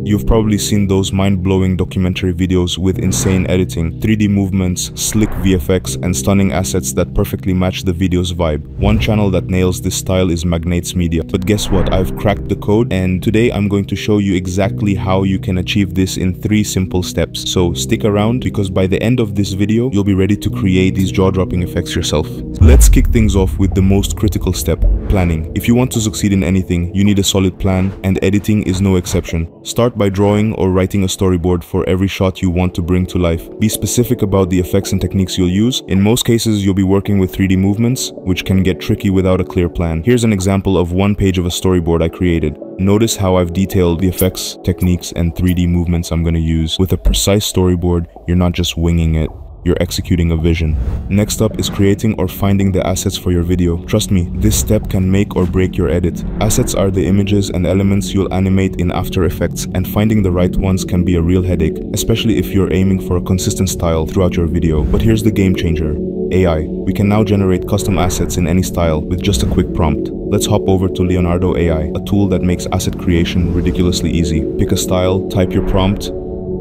You've probably seen those mind-blowing documentary videos with insane editing, 3D movements, slick VFX, and stunning assets that perfectly match the video's vibe. One channel that nails this style is Magnates Media. But guess what? I've cracked the code and today I'm going to show you exactly how you can achieve this in three simple steps. So stick around because by the end of this video, you'll be ready to create these jaw-dropping effects yourself. Let's kick things off with the most critical step, planning. If you want to succeed in anything, you need a solid plan and editing is no exception. Start Start by drawing or writing a storyboard for every shot you want to bring to life. Be specific about the effects and techniques you'll use. In most cases, you'll be working with 3D movements, which can get tricky without a clear plan. Here's an example of one page of a storyboard I created. Notice how I've detailed the effects, techniques, and 3D movements I'm going to use. With a precise storyboard, you're not just winging it you're executing a vision. Next up is creating or finding the assets for your video. Trust me, this step can make or break your edit. Assets are the images and elements you'll animate in After Effects and finding the right ones can be a real headache, especially if you're aiming for a consistent style throughout your video. But here's the game changer. AI. We can now generate custom assets in any style with just a quick prompt. Let's hop over to Leonardo AI, a tool that makes asset creation ridiculously easy. Pick a style, type your prompt,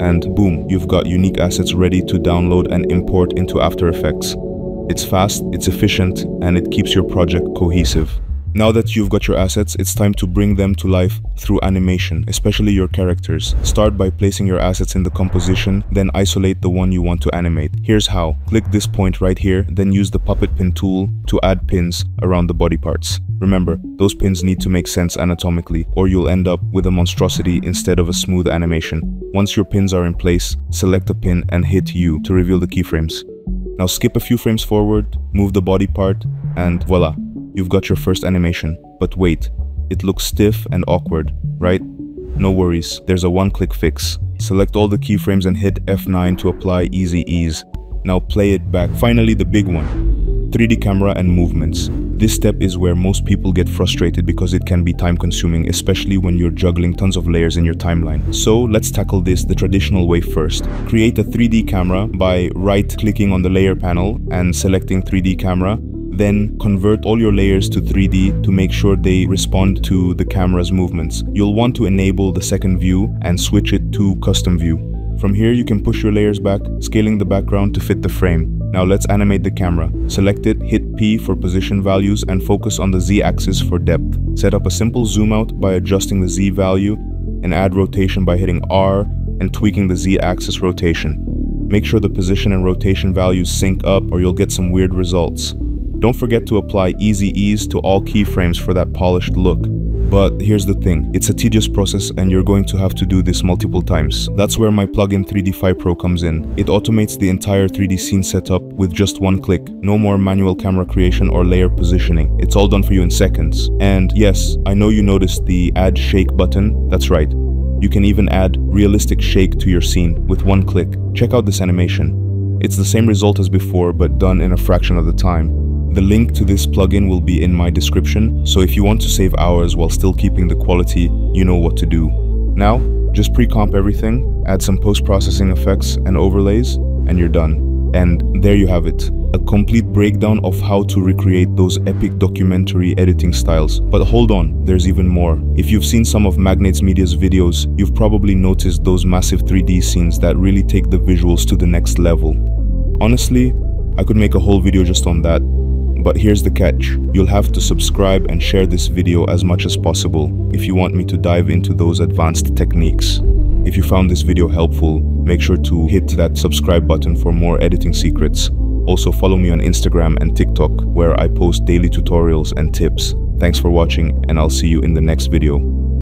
and boom, you've got unique assets ready to download and import into After Effects. It's fast, it's efficient, and it keeps your project cohesive. Now that you've got your assets, it's time to bring them to life through animation, especially your characters. Start by placing your assets in the composition, then isolate the one you want to animate. Here's how. Click this point right here, then use the puppet pin tool to add pins around the body parts. Remember, those pins need to make sense anatomically, or you'll end up with a monstrosity instead of a smooth animation. Once your pins are in place, select a pin and hit U to reveal the keyframes. Now skip a few frames forward, move the body part, and voila, You've got your first animation. But wait, it looks stiff and awkward, right? No worries, there's a one-click fix. Select all the keyframes and hit F9 to apply easy ease. Now play it back. Finally, the big one. 3D camera and movements. This step is where most people get frustrated because it can be time consuming, especially when you're juggling tons of layers in your timeline. So let's tackle this the traditional way first. Create a 3D camera by right clicking on the layer panel and selecting 3D camera then convert all your layers to 3D to make sure they respond to the camera's movements. You'll want to enable the second view and switch it to custom view. From here, you can push your layers back, scaling the background to fit the frame. Now let's animate the camera. Select it, hit P for position values and focus on the Z-axis for depth. Set up a simple zoom out by adjusting the Z value and add rotation by hitting R and tweaking the Z-axis rotation. Make sure the position and rotation values sync up or you'll get some weird results. Don't forget to apply easy ease to all keyframes for that polished look. But here's the thing, it's a tedious process and you're going to have to do this multiple times. That's where my plugin 3DfyPRO comes in. It automates the entire 3D scene setup with just one click. No more manual camera creation or layer positioning. It's all done for you in seconds. And yes, I know you noticed the add shake button. That's right. You can even add realistic shake to your scene with one click. Check out this animation. It's the same result as before but done in a fraction of the time. The link to this plugin will be in my description, so if you want to save hours while still keeping the quality, you know what to do. Now, just pre-comp everything, add some post-processing effects and overlays, and you're done. And there you have it, a complete breakdown of how to recreate those epic documentary editing styles. But hold on, there's even more. If you've seen some of Magnates Media's videos, you've probably noticed those massive 3D scenes that really take the visuals to the next level. Honestly, I could make a whole video just on that, but here's the catch, you'll have to subscribe and share this video as much as possible if you want me to dive into those advanced techniques. If you found this video helpful, make sure to hit that subscribe button for more editing secrets. Also follow me on Instagram and TikTok where I post daily tutorials and tips. Thanks for watching and I'll see you in the next video.